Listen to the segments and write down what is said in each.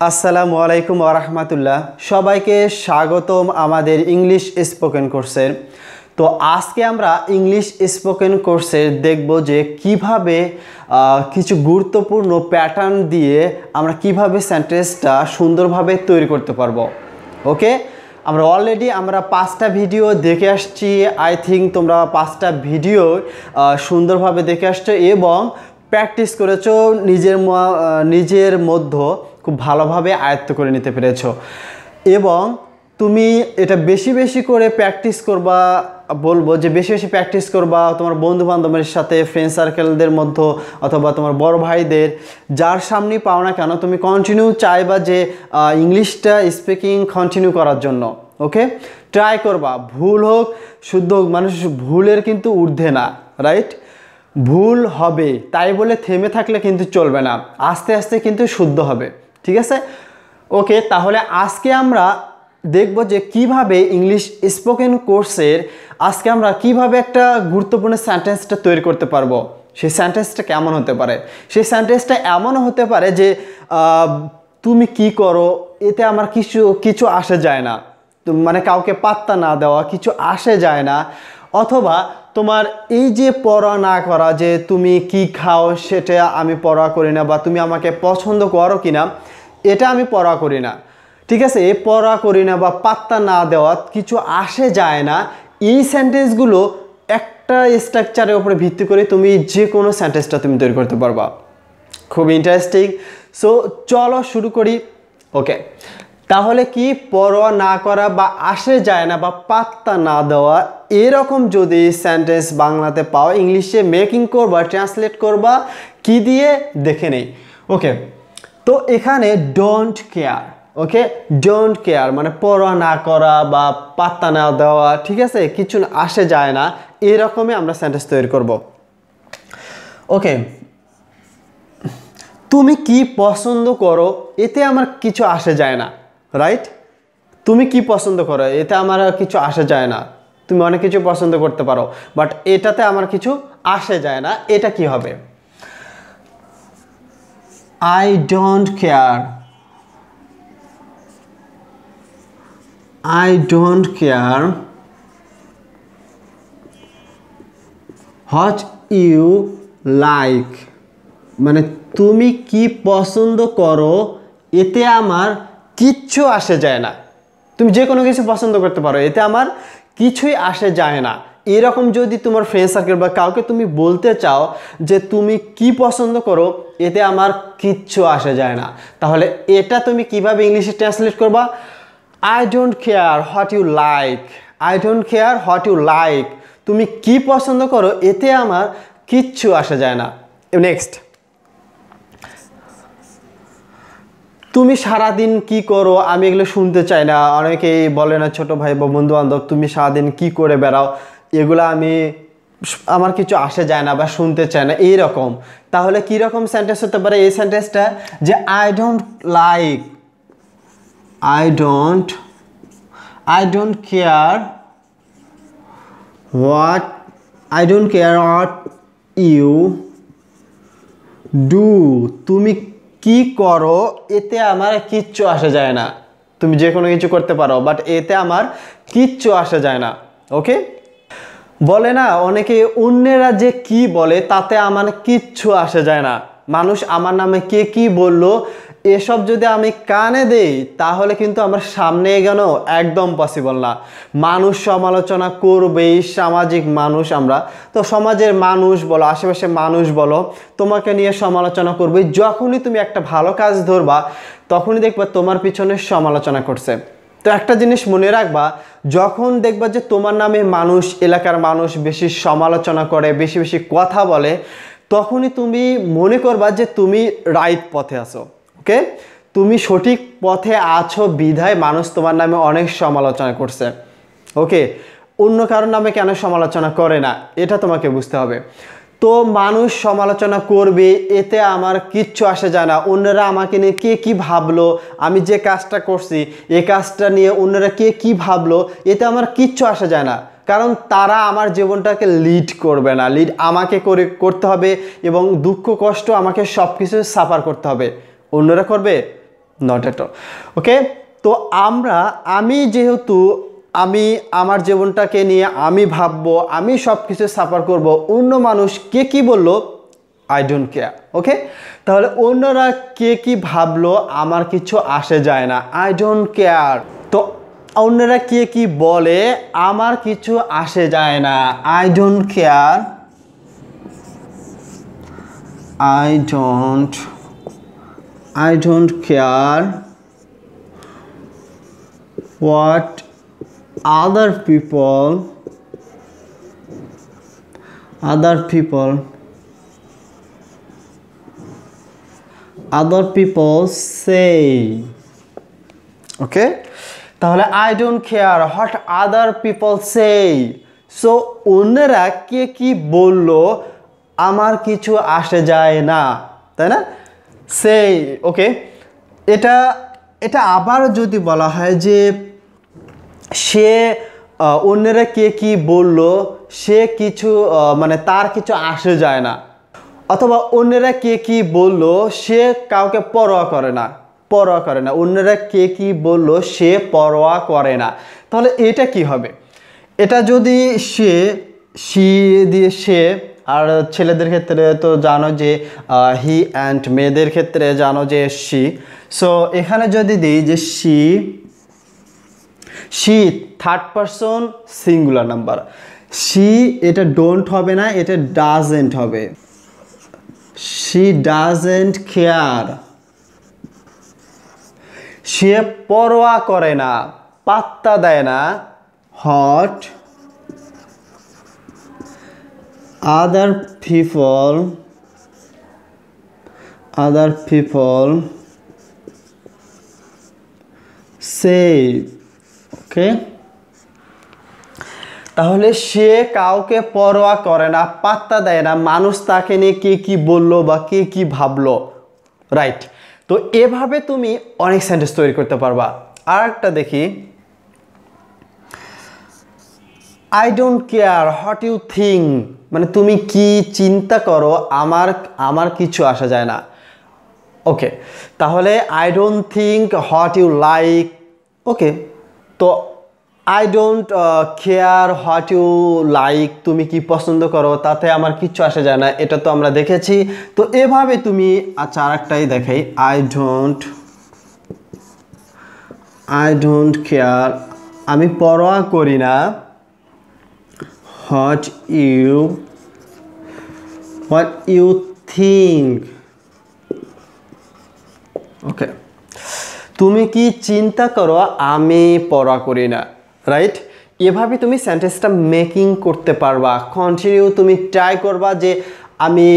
আসসালামু আলাইকুম ওরহমতুল্লাহ সবাইকে স্বাগতম আমাদের ইংলিশ স্পোকেন কোর্সের তো আজকে আমরা ইংলিশ স্পোকেন কোর্সের দেখব যে কীভাবে কিছু গুরুত্বপূর্ণ প্যাটার্ন দিয়ে আমরা কীভাবে সেন্টেন্সটা সুন্দরভাবে তৈরি করতে পারব। ওকে? আমরা অলরেডি আমরা পাঁচটা ভিডিও দেখে আসছি। আই থিঙ্ক তোমরা পাঁচটা ভিডিও সুন্দরভাবে দেখে আসছো এবং প্র্যাকটিস করেছ নিজের নিজের মধ্যে। খুব ভালোভাবে আয়ত্ত করে নিতে পেরেছ। এবং তুমি এটা বেশি বেশি করে প্র্যাকটিস করবা, বলব যে বেশি বেশি প্র্যাকটিস করবা তোমার বন্ধু বান্ধবের সাথে ফ্রেন্ড সার্কেলদের মধ্যে অথবা তোমার বড় ভাইদের। যার সামনেই পাও না কেন, তুমি কন্টিনিউ চাইবা যে ইংলিশটা স্পিকিং কন্টিনিউ করার জন্য ওকে ট্রাই করবা, ভুল হোক, শুদ্ধ হোক, মানুষ ভুলের কিন্তু ঊর্ধ্বে না রাইট ভুল হবে, তাই বলে থেমে থাকলে কিন্তু চলবে না, আস্তে আস্তে কিন্তু শুদ্ধ হবে। ঠিক আছে? ওকে, তাহলে আজকে আমরা দেখব যে কীভাবে ইংলিশ স্পোকেন কোর্সের আজকে আমরা কীভাবে একটা গুরুত্বপূর্ণ সেন্টেন্সটা তৈরি করতে পারব। সেই সেন্টেন্সটা কেমন হতে পারে? সেই সেন্টেন্সটা এমনও হতে পারে যে তুমি কি করো? এতে আমার কিছু কিছু আসে যায় না। মানে কাউকে পাত্তা না দেওয়া, কিছু আসে যায় না। অথবা তোমার এই যে পড়া না করা যে তুমি কি খাও সেটা আমি পড়া করি না বা তুমি আমাকে পছন্দ করো কি না এটা আমি পড়া করি না। ঠিক আছে এ পড়া করি না বা পাত্তা না দেওয়া কিছু আসে যায় না। এই সেন্টেন্সগুলো একটা স্ট্রাকচারের উপরে ভিত্তি করে তুমি যে কোনো সেন্টেন্সটা তুমি তৈরি করতে পারবা। খুব ইন্টারেস্টিং সো চলো শুরু করি। ওকে তাহলে কি পরোয়া না করা বা আসে যায় না বা পাত্তা না দেওয়া, এরকম যদি সেন্টেন্স বাংলাতে পাও, ইংলিশে মেকিং করবা ট্রান্সলেট করবা, কি দিয়ে? দেখে নেই। ওকে তো এখানে don't care okay don't care মানে পরোয়া না করা বা পাত্তা না দেওয়া, ঠিক আছে? কিছু আসে যায় না, এরকমই আমরা সেন্টেন্স তৈরি করব। ওকে তুমি কি পছন্দ করো? এতে আমার কিছু আসে যায় না রাইট তুমি কি পছন্দ করো? এতে আমার কিছু আসে যায় না। তুমি অনেক কিছু পছন্দ করতে পারো বাট এটাতে আমার কিছু আসে যায় না, এটা কি হবে? I don't care I don't care what you like মানে তুমি কি পছন্দ করো, এতে আমার কিচ্ছু আসে যায় না। তুমি যে কোনো কিছু পছন্দ করতে পারো, এতে আমার কিছুই আসে যায় না। এরকম যদি তোমার ফ্রেন্ড সার্কেল বা কাউকে তুমি বলতে চাও যে তুমি কি পছন্দ করো এতে আমার কিচ্ছু আসে যায় না। তাহলে এটা তুমি কীভাবে ইংলিশে ট্রান্সলেট করবা? I don't care what you like I don't care what you like তুমি কি পছন্দ করো, এতে আমার কিচ্ছু আসে যায় না। নেক্সট তুমি সারাদিন কি করো? আমি এগুলো শুনতে চাই না। অনেকেই বলে না, ছোট ভাই বা বন্ধু বান্ধব তুমি সারাদিন কি করে বেড়াও? এগুলো আমি আমার কিছু আসে যায় না বা শুনতে চায় না, এইরকম। তাহলে কি রকম সেন্টেন্স হতে পারে এই সেন্টেন্সটা যে I don't like I don't I don't care what I don't care what you do তুমি কি করো? এতে আমার কিচ্ছু আসে যায় না। তুমি যে কোনো কিছু করতে পারো বাট এতে আমার কিচ্ছু আসে যায় না। ওকে বলে না, অনেকে অন্যেরা যে কি বলে তাতে আমার কিচ্ছু আসে যায় না। মানুষ আমার নামে কে কি বলল, এসব যদি আমি কানে দেই, তাহলে কিন্তু আমার সামনে এগোনো একদম পসিবল না। মানুষ সমালোচনা করবেই সামাজিক মানুষ আমরা। তো সমাজের মানুষ বলো আশেপাশে মানুষ বলো, তোমাকে নিয়ে সমালোচনা করবে। যখনই তুমি একটা ভালো কাজ ধরবা, তখনই দেখবা তোমার পিছনে সমালোচনা করছে। তো একটা জিনিস মনে রাখবা, যখন দেখবা যে তোমার নামে মানুষ, এলাকার মানুষ বেশি সমালোচনা করে, বেশি বেশি কথা বলে, তখনই তুমি মনে করবা যে তুমি রাইট পথে আছো ওকে তুমি সঠিক পথে আছো বিধায় মানুষ তোমার নামে অনেক সমালোচনা করছে ওকে অন্য কারোর নামে কেন সমালোচনা করে না? এটা তোমাকে বুঝতে হবে। তো মানুষ সমালোচনা করবে, এতে আমার কিচ্ছু আসে যায় না। অন্যরা আমাকে নিয়ে কে কি ভাবলো, আমি যে কাজটা করছি, এ কাজটা নিয়ে অন্যরা কে কি ভাবলো, এতে আমার কিচ্ছু আসে যায় না। কারণ তারা আমার জীবনটাকে লিড করবে না। লিড আমাকে করে, করতে হবে এবং দুঃখ, কষ্ট আমাকে সব কিছু সাফার করতে হবে। অন্যরা করবে? নট এট ওকে তো আমরা, আমি যেহেতু আমি আমার জীবনটাকে নিয়ে আমি ভাববো, আমি সব কিছু সাফার করব, অন্য মানুষ কে কি বলল? আই ডোন্ট কেয়ার ওকে তাহলে অন্যরা কে কি ভাবলো? আমার কিছু আসে যায় না আই ডোন্ট কেয়ার তো অন্যরা কে কি বলে? আমার কিছু আসে যায় না I don't care I don't I don't care what other people other people other people say. Okay তাহলে I don't care what other people say so অন্যরা কে কি বলল, আমার কিছু আসে যায় না। তাই না? সেই ওকে এটা এটা আবার যদি বলা হয় যে সে অন্যরা কে কি বলল, সে কিছু মানে তার কিছু আসে যায় না। অথবা অন্যরা কে কি বলল, সে কাউকে পরোয়া করে না, পরোয়া করে না। অন্যরা কে কি বলল, সে পরোয়া করে না। তাহলে এটা কি হবে? এটা যদি সে, সি দিয়ে সে, আর ছেলেদের ক্ষেত্রে তো জানো যে হি অ্যান্ড মেয়েদের ক্ষেত্রে জানো যে সি। সো এখানে যদি দিই যে C C third person singular number C এটা ডোন্ট হবে না, এটা ডাজেন্ট হবে। সি ডাজেন্ট কেয়ার সে পরোয়া করে না, পাত্তা দেয় না। What other people other people say okay? তাহলে সে কাউকে পরোয়া করে না, পাত্তা দেয় না, মানুষ তাকে নিয়ে কে কি বলল বা কে কি ভাবলো। রাইট তো এভাবে তুমি অনেক সেন্টেন্স তৈরি করতে পারবা। আর একটা দেখি। I don't care what you think মানে তুমি কি চিন্তা করো, আমার আমার কিছু আসা যায় না। ওকে তাহলে I don't think what you like okay তো I don't care what you like তুমি কি পছন্দ করো, তাতে আমার কিচ্ছু আসে যায় না, এটা তো আমরা দেখেছি। তো এভাবে তুমি আচ্ছা আর একটাই দেখাই। I don't I don't care আমি পরোয়া করি না। What you what you think okay তুমি কি চিন্তা করো, আমি পড়া করি না রাইট এভাবে তুমি সেন্টেন্সটা মেকিং করতে পারবা কন্টিনিউ তুমি ট্রাই করবা যে আমি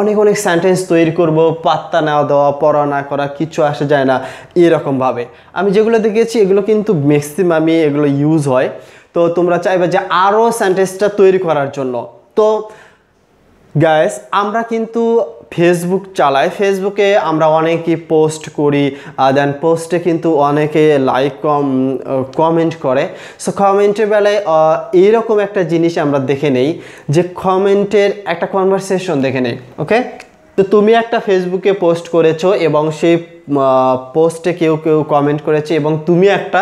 অনেক অনেক সেন্টেন্স তৈরি করব, পাত্তা না দেওয়া, পড়া না করা, কিছু আসে যায় না, এরকমভাবে। আমি যেগুলো দেখেছি, এগুলো কিন্তু ম্যাক্সিমামই এগুলো ইউজ হয়। তো তোমরা চাইবে যে আরও সেন্টেন্সটা তৈরি করার জন্য। তো গ্যাস আমরা কিন্তু ফেসবুক চালাই। ফেসবুকে আমরা অনেকেই পোস্ট করি দেন পোস্টে কিন্তু অনেকে লাইক কম কমেন্ট করে। সো কমেন্টের বেলায় এইরকম একটা জিনিস আমরা দেখে নেই, যে কমেন্টের একটা কনভারসেশন দেখে নেই ওকে তো তুমি একটা ফেসবুকে পোস্ট করেছ এবং সেই পোস্টে কেউ কেউ কমেন্ট করেছে এবং তুমি একটা,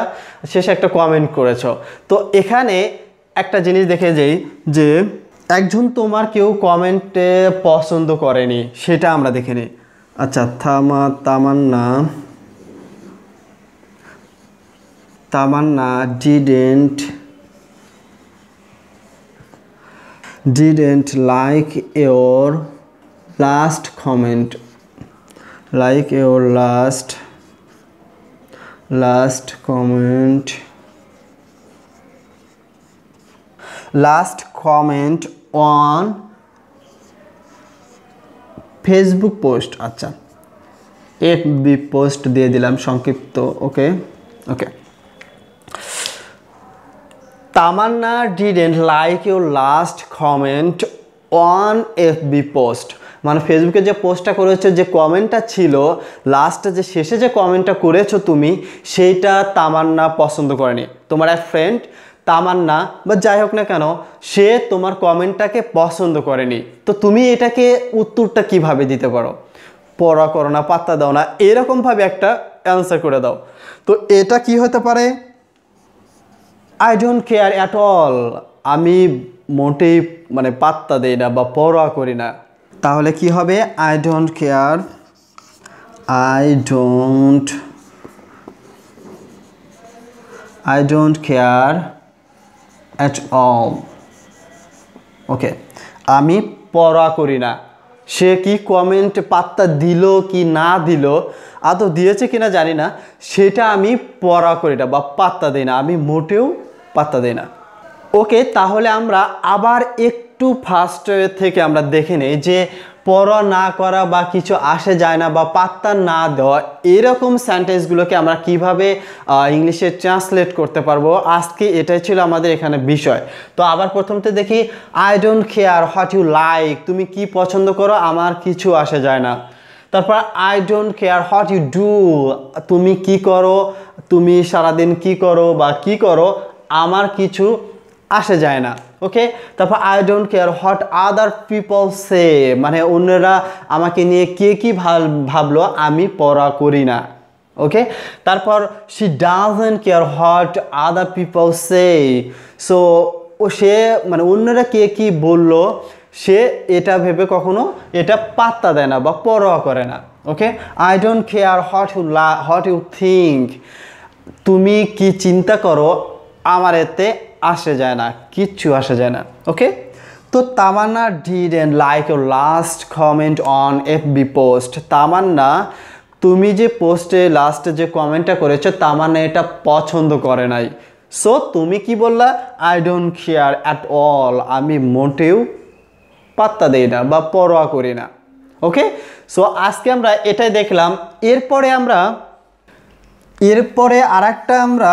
শেষে একটা কমেন্ট করেছ। তো এখানে একটা জিনিস দেখে যাই যে একজন তোমার কেউ কমেন্টে পছন্দ করেনি সেটা আমরা দেখে নিই আচ্ছা থামা Tamanna Tamanna didn't didn't like your last comment like your last last comment last comment on Facebook post আচ্ছা। এফ বি পোস্ট দিয়ে দিলাম, সংক্ষিপ্ত okay okay Tamanna didn't like your last comment on F B post মানে ফেসবুকে যে পোস্টটা করেছ, যে কমেন্টটা ছিল লাস্টে যে শেষে যে কমেন্টটা করেছ তুমি, সেইটা তামান্না পছন্দ করেনি। তোমার এক ফ্রেন্ড তামান্না, বা যাই হোক না কেন, সে তোমার কমেন্টটাকে পছন্দ করেনি। তো তুমি এটাকে উত্তরটা কীভাবে দিতে পারো? পড়া করো না, পাত্তা দাও না, এরকমভাবে একটা অ্যান্সার করে দাও। তো এটা কি হতে পারে? I don't care at all আমি মোটেই মানে পাত্তা দেই না বা পরোয়া করি না। তাহলে কি হবে? I don't care I don't I don't care at all okay আমি পড়া করি না। সে কি কমেন্ট পাত্তা দিল কি না দিল? আদৌ দিয়েছে কিনা জানি না। সেটা আমি পড়া করি না বা পাত্তা দিই না। আমি মোটেও পাত্তা দিই না। ওকে তাহলে আমরা আবার একটু ফার্স্ট থেকে আমরা দেখে নিই যে পড়া না করা বা কিছু আসে যায় না বা পাত্তা না দেওয়া, এরকম সেন্টেন্সগুলোকে আমরা কীভাবে ইংলিশে ট্রান্সলেট করতে পারব? আজকে এটাই ছিল আমাদের এখানে বিষয়। তো আবার প্রথমতে দেখি I don't care what you like তুমি কি পছন্দ করো? আমার কিছু আসে যায় না। তারপর I don't care what you do তুমি কি করো? তুমি সারাদিন কি করো বা কি করো? আমার কিছু আসে যায় না ওকে তারপর I don't care what other people say মানে অন্যরা আমাকে নিয়ে কে কী ভাবলো আমি পড়া করি না ওকে তারপর she doesn't care what other people say so ও সে মানে অন্যরা কে কী বলল, সে এটা ভেবে কখনো এটা পাত্তা দেয় না বা পরোয়া করে না okay I don't care what you লা হোয়াট ইউ থিঙ্ক তুমি কি চিন্তা করো আমার এতে আসে যায় না, কিচ্ছু আসে যায় না ওকে তো Tamanna did and like your last comment on F B post Tamanna, তুমি যে পোস্টে লাস্টে যে কমেন্টটা করেছ, তামান্না এটা পছন্দ করে নাই। সো তুমি কি বললা? I don't care at all আমি মোটেও পাত্তা দেই না বা পরোয়া করি না ওকে সো আজকে আমরা এটাই দেখলাম। এরপরে আমরা, এরপরে আর আমরা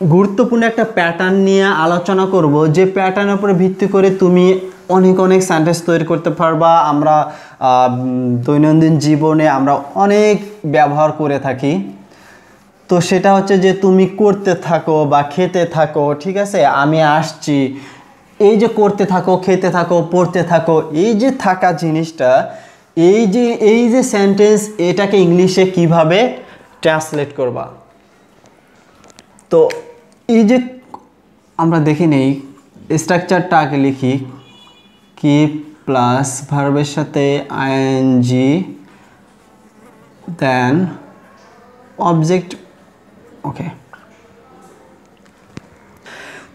গুরুত্বপূর্ণ একটা প্যাটার্ন নিয়ে আলোচনা করব, যে প্যাটার্নের উপরে ভিত্তি করে তুমি অনেক অনেক সেন্টেন্স তৈরি করতে পারবা। আমরা দৈনন্দিন জীবনে আমরা অনেক ব্যবহার করে থাকি। তো সেটা হচ্ছে যে তুমি করতে থাকো বা খেতে থাকো, ঠিক আছে? আমি আসছি। এই যে করতে থাকো, খেতে থাকো, পড়তে থাকো, এই যে থাকা জিনিসটা, এই যে এই যে সেন্টেন্স এটাকে ইংলিশে কীভাবে ট্রান্সলেট করবা? তো এই যে আমরা দেখে নেই স্ট্রাকচারটা আগে লিখি। কি প্লাস ভার্বের সাথে আইএনজি দেন অবজেক্ট ওকে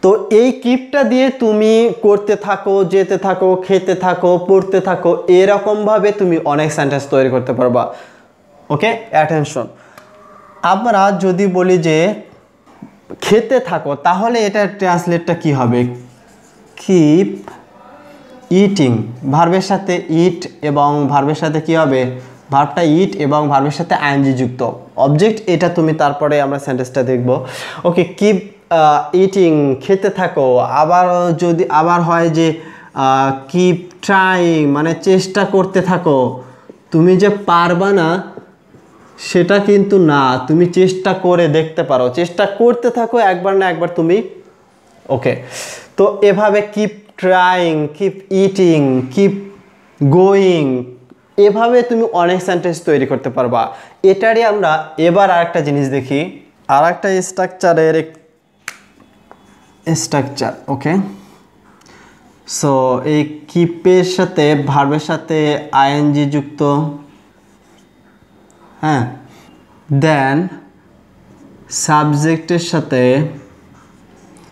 তো এই কিপটা দিয়ে তুমি করতে থাকো, যেতে থাকো, খেতে থাকো, পড়তে থাকো, এরকমভাবে তুমি অনেক সেন্টেন্স তৈরি করতে পারবা। ওকে অ্যাটেনশন আমরা যদি বলি যে খেতে থাকো, তাহলে এটার ট্রান্সলেটটা কি হবে? কিপ ইটিং ভার্বের সাথে ইট এবং ভার্বের সাথে কি হবে? ভার্বটা ইট এবং ভার্বের সাথে আইনজি যুক্ত। অবজেক্ট এটা তুমি তারপরে আমরা সেন্টেন্সটা দেখব। ওকে কিপ ইটিং খেতে থাকো। আবার যদি, আবার হয় যে কিপ ট্রাইং মানে চেষ্টা করতে থাকো। তুমি যে পারবা না সেটা কিন্তু না, তুমি চেষ্টা করে দেখতে পারো। চেষ্টা করতে থাকো, একবার না একবার তুমি ওকে তো এভাবে keep trying keep eating keep going এভাবে তুমি অনেক সেন্টেন্স তৈরি করতে পারবা। এটারই আমরা এবার আরেকটা জিনিস দেখি আর একটা স্ট্রাকচারের স্ট্রাকচার ওকে সো এই কিপের সাথে ভার্বের সাথে আইএনজি যুক্ত হ্যাঁ। দেন সাবজেক্টের সাথে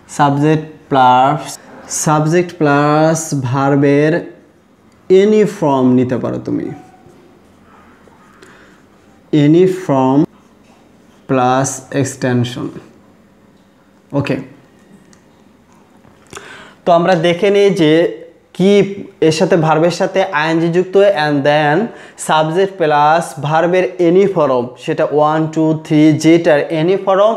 সাবজেক্ট প্লাস সাবজেক্ট প্লাস ভার্বের এনি ফর্ম নিতে পারো তুমি। Any form plus extension okay তো আমরা দেখে নিই যে কি এর সাথে ভার্বের সাথে আইএনজি যুক্ত অ্যান্ড দেন সাবজেক্ট প্লাস ভার্বের এনি ফরম সেটা ওয়ান টু থ্রি যেটার any form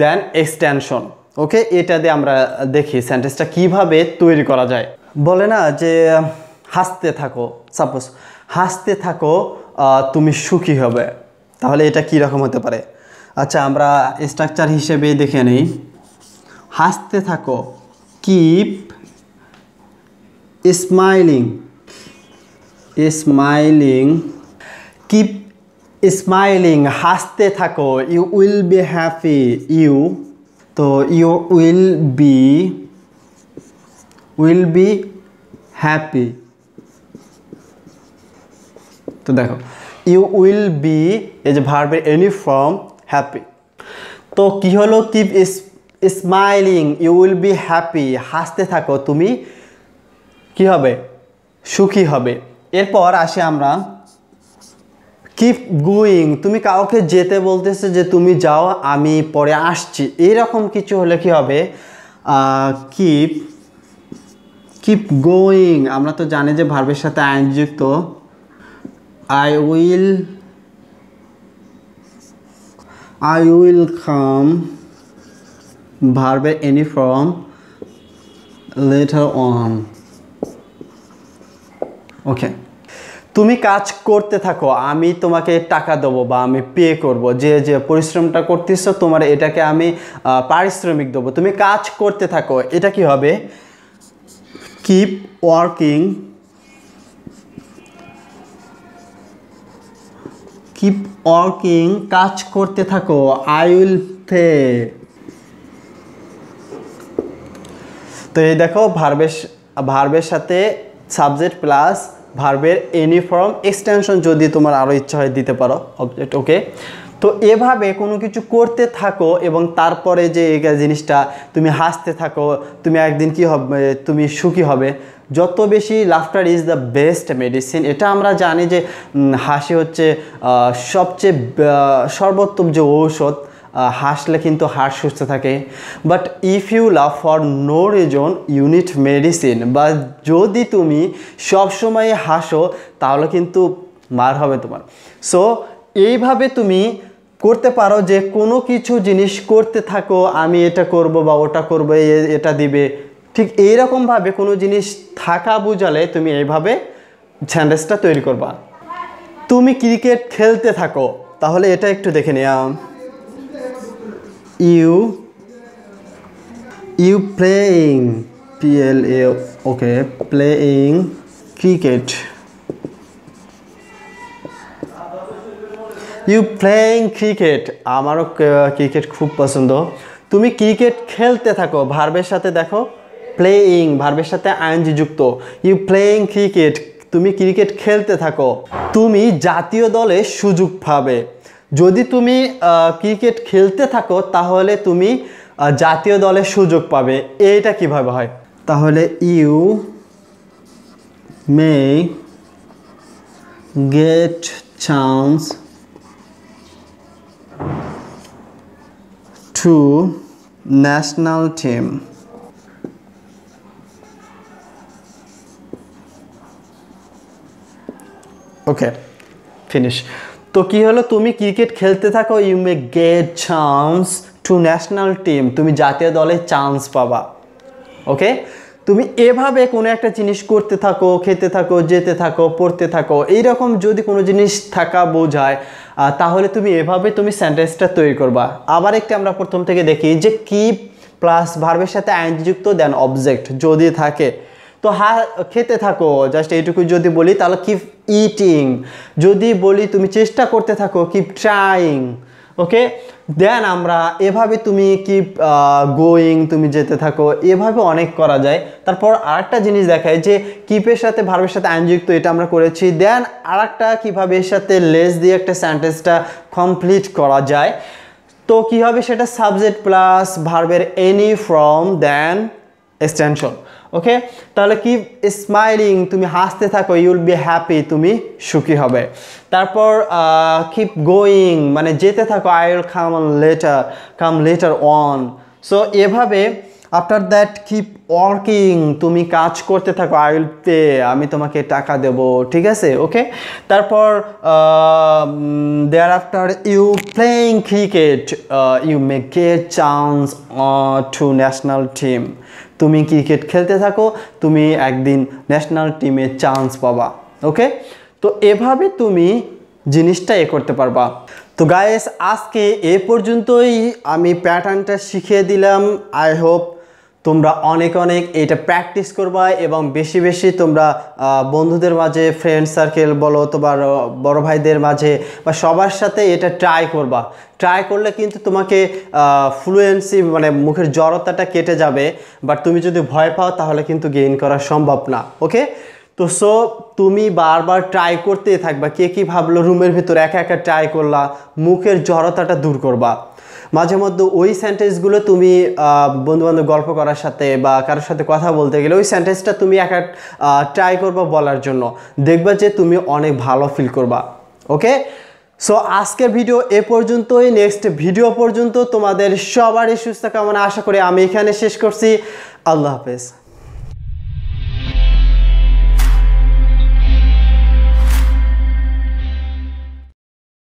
then extension okay এটা দিয়ে আমরা দেখি সেন্টেন্সটা কীভাবে তৈরি করা যায়। বলে না যে, হাসতে থাকো সাপোজ হাসতে থাকো তুমি সুখী হবে। তাহলে এটা কি রকম হতে পারে? আচ্ছা আমরা স্ট্রাকচার হিসেবে দেখে নিই। হাসতে থাকো keep smiling smiling keep smiling হাসতে থাকো। You will be happy you তো you will be will be happy তো দেখো ইউ উইল বি যে ভার্বের এনি ফর্ম হ্যাপি তো কি হলো? Keep smiling you will be happy হাসতে থাকো। তুমি কি হবে? সুখী হবে। এরপর আসি আমরা কিপ গোয়িং তুমি কাউকে যেতে বলতেছে যে, তুমি যাও, আমি পরে আসছি। এরকম কিছু হলে কি হবে? কিপ কিপ গোয়িং আমরা তো জানি যে, ভার্বের সাথে আইনযুক্ত I will I will come ভার্বের any form later on okay তুমি কাজ করতে থাকো, আমি তোমাকে টাকা দেবো বা আমি পে করব। যে যে পরিশ্রমটা করতেছ, তোমার এটাকে আমি পারিশ্রমিক দেবো। তুমি কাজ করতে থাকো, এটা কি হবে? কিপ ওয়ার্কিং কিপ ওয়ার্কিং কাজ করতে থাকো আই উইল পে তো এই দেখো ভার্বের ভার্বের সাথে সাবজেক্ট প্লাস ভার্বের এনি ফর্ম এক্সটেনশন যদি তোমার আরও ইচ্ছা হয় দিতে পারো অবজেক্ট ওকে তো এভাবে কোনো কিছু করতে থাকো এবং তারপরে যে এই জিনিসটা তুমি হাসতে থাকো, তুমি একদিন কি হবে, তুমি সুখী হবে। যত বেশি laughter is the best medicine এটা আমরা জানি যে হাসি হচ্ছে সবচেয়ে সর্বোত্তম যে ঔষধ হাসলে কিন্তু হার্ট সুস্থ থাকে। But if you love for no reason you need medicine বা যদি তুমি সবসময় হাসো, তাহলে কিন্তু মার হবে তোমার। সো এইভাবে তুমি করতে পারো যে কোনো কিছু জিনিস করতে থাকো, আমি এটা করব বা ওটা করব এটা দিবে। ঠিক এইরকমভাবে কোনো জিনিস থাকা বুঝালে তুমি এইভাবে স্যান্ডেসটা তৈরি করবা। তুমি ক্রিকেট খেলতে থাকো, তাহলে এটা একটু দেখে নিয়া you you playing, p l a, okay, playing cricket. You playing cricket আমারও ক্রিকেট খুব পছন্দ। তুমি ক্রিকেট খেলতে থাকো, ভার্বের সাথে দেখো। প্লেয়িং ভার্বের সাথে আইনজি যুক্ত। ইউ প্লেয়িং ক্রিকেট তুমি ক্রিকেট খেলতে থাকো। তুমি জাতীয় দলে সুযোগ পাবে। যদি তুমি ক্রিকেট খেলতে থাকো, তাহলে তুমি জাতীয় দলের সুযোগ পাবে। এইটা কীভাবে হয়? তাহলে you may get chance to national team. Okay, finish. তো কি হলো? তুমি ক্রিকেট খেলতে থাকো you may get chance to national team তুমি জাতীয় দলে চান্স পাবা ওকে তুমি এভাবে কোনো একটা জিনিস করতে থাকো, খেতে থাকো, যেতে থাকো, পড়তে থাকো, এইরকম যদি কোনো জিনিস থাকা বোঝায় তাহলে তুমি এভাবে তুমি সেন্টেন্সটা তৈরি করবা। আবার একটি আমরা প্রথম থেকে দেখি যে কি প্লাস ভার্বের সাথে আইনযুক্ত দেন অবজেক্ট যদি থাকে। তো হা, খেতে থাকো জাস্ট এইটুকু যদি বলি, তাহলে কিপ ইটিং যদি বলি তুমি চেষ্টা করতে থাকো কিপ ট্রাইং ওকে দেন আমরা এভাবে তুমি কিপ গোয়িং তুমি যেতে থাকো, এভাবে অনেক করা যায়। তারপর আরেকটা জিনিস দেখায় যে কিপের সাথে ভার্বের সাথে আইনযুক্ত এটা আমরা করেছি। দেন আরেকটা কীভাবে এর সাথে লেস দিয়ে একটা সেন্টেন্সটা কমপ্লিট করা যায়। তো কী হবে সেটা সাবজেক্ট প্লাস ভার্বের any form then extension okay তাহলে কি স্মাইলিং তুমি হাসতে থাকো ইউল বি হ্যাপি তুমি সুখী হবে। তারপর কিপ গোয়িং মানে যেতে থাকো I will come later come later on so এভাবে আফটার দ্যাট কিপ ওয়ার্কিং তুমি কাজ করতে থাকো আই উইল পে আমি তোমাকে টাকা দেব, ঠিক আছে? ওকে তারপর there after you playing cricket you may get chance to national team তুমি ক্রিকেট খেলতে থাকো, তুমি একদিন ন্যাশনাল টিমে চান্স পাবা ওকে তো এভাবে তুমি জিনিসটা এ করতে পারবা। তো গায়েস আজকে এ পর্যন্তই আমি প্যাটার্নটা শিখিয়ে দিলাম। আই হোপ তোমরা অনেক অনেক এটা প্র্যাকটিস করবা এবং বেশি বেশি তোমরা বন্ধুদের মাঝে ফ্রেন্ড সার্কেল বলো তোমার বড় ভাইদের মাঝে বা সবার সাথে এটা ট্রাই করবা। ট্রাই করলে কিন্তু তোমাকে ফ্লুয়েন্সি মানে মুখের জড়তাটা কেটে যাবে বাট তুমি যদি ভয় পাও তাহলে কিন্তু গেইন করা সম্ভব না ওকে তো সো তুমি বারবার ট্রাই করতেই থাকবা, কে কী ভাবলো, রুমের ভিতর একা একা ট্রাই করলা, মুখের জড়তাটা দূর করবা। মাঝে মধ্যে ওই সেন্টেন্সগুলো তুমি বন্ধু বান্ধব গল্প করার সাথে বা কারোর সাথে কথা বলতে গেলে ওই সেন্টেন্সটা তুমি একা ট্রাই করবা বলার জন্য। দেখবা যে তুমি অনেক ভালো ফিল করবা ওকে সো আজকের ভিডিও এ পর্যন্তই। নেক্সট ভিডিও পর্যন্ত তোমাদের সবারই সুস্থ কামনা আশা করি আমি এখানে শেষ করছি। আল্লাহ হাফেজ।